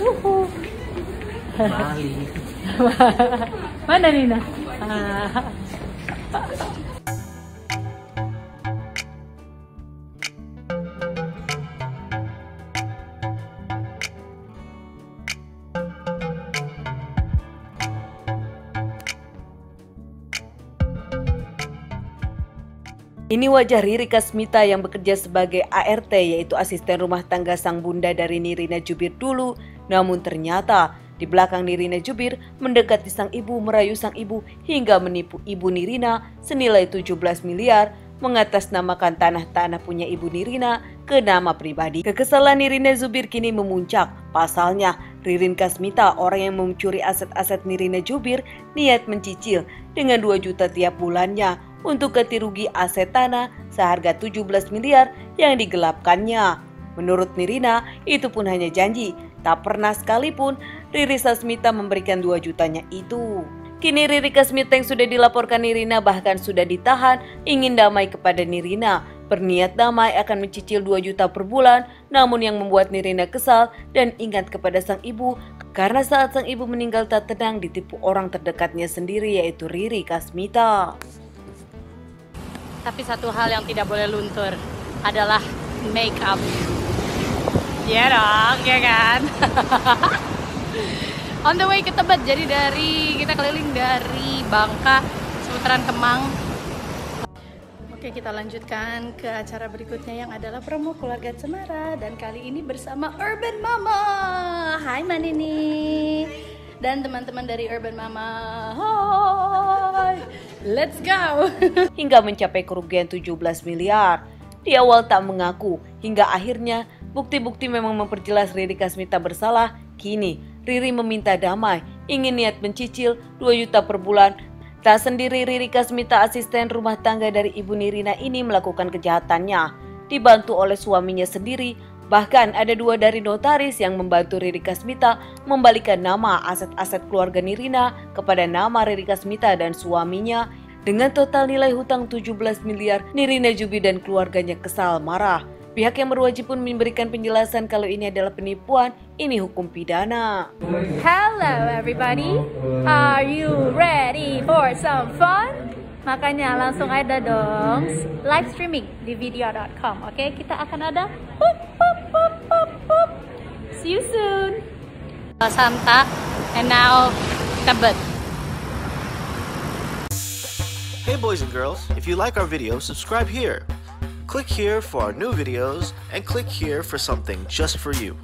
Uhu. Bali. Mana Nina? Ah. Ini wajah Riri Kasmita yang bekerja sebagai ART yaitu asisten rumah tangga sang bunda dari Nirina Jubir dulu. Namun ternyata di belakang Nirina Jubir mendekati sang ibu merayu sang ibu hingga menipu ibu Nirina senilai 17 miliar mengatasnamakan tanah-tanah punya ibu Nirina ke nama pribadi. Kekesalan Nirina Zubir kini memuncak. Pasalnya, Ririn Kasmita, orang yang mencuri aset-aset Nirina Jubir, niat mencicil dengan 2 juta tiap bulannya untuk ganti rugi aset tanah seharga 17 miliar yang digelapkannya. Menurut Nirina, itu pun hanya janji, tak pernah sekalipun Riri Sasmita memberikan 2 jutanya itu. Kini Riri Kasmita yang sudah dilaporkan Nirina bahkan sudah ditahan ingin damai kepada Nirina. Berniat damai akan mencicil 2 juta per bulan, namun yang membuat Nirina kesal dan ingat kepada sang ibu karena saat sang ibu meninggal tak tenang ditipu orang terdekatnya sendiri yaitu Riri Kasmita. Tapi satu hal yang tidak boleh luntur adalah make up. Ya dong, ya kan? On the way ke Tebet, jadi dari kita keliling dari Bangka, seputaran Kemang. Oke, kita lanjutkan ke acara berikutnya yang adalah promo keluarga Cemara dan kali ini bersama Urban Mama. Hai Manini dan teman-teman dari Urban Mama. Hai. Let's go. hingga mencapai kerugian 17 miliar. Di awal tak mengaku, hingga akhirnya bukti-bukti memang memperjelas Riri Kasmita bersalah. Kini, Riri meminta damai, ingin niat mencicil 2 juta per bulan. Tak sendiri Riri Kasmita asisten rumah tangga dari Ibu Nirina ini melakukan kejahatannya. Dibantu oleh suaminya sendiri, Bahkan ada dua dari notaris yang membantu Riri Kasmita membalikan nama aset-aset keluarga Nirina kepada nama Riri Kasmita dan suaminya dengan total nilai hutang 17 miliar, Nirina Jubi dan keluarganya kesal marah. Pihak yang berwajib pun memberikan penjelasan kalau ini adalah penipuan, ini hukum pidana. Hello everybody, are you ready for some fun? Makanya langsung ada dong live streaming di video.com. Oke, kita akan ada pup, See you soon. Santa and now Tebet. Hey boys and girls, if you like our video, subscribe here. Click here for our new videos and click here for something just for you.